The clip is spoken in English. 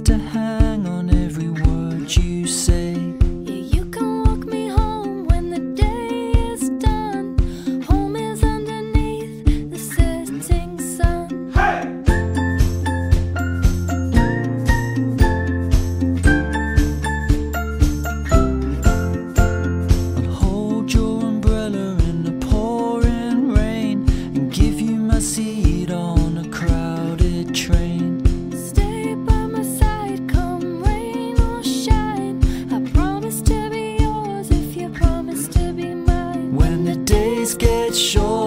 to hang on every word you say. Yeah, you can walk me home when the day is done. Home is underneath the setting sun. Hey! I'll hold your umbrella in the pouring rain and give you my seat on. get short.